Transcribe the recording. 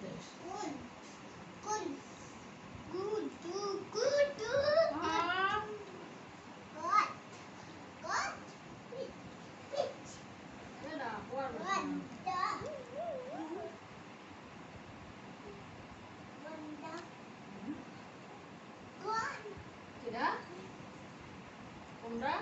Good. আমরা